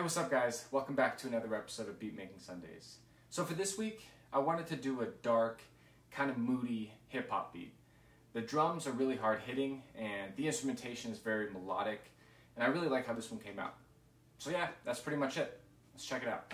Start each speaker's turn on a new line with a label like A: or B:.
A: Hey, what's up, guys? Welcome back to another episode of Beat Making Sundays. So, for this week, I wanted to do a dark, kind of moody hip hop beat. The drums are really hard hitting, and the instrumentation is very melodic, and I really like how this one came out. So, yeah, that's pretty much it. Let's check it out.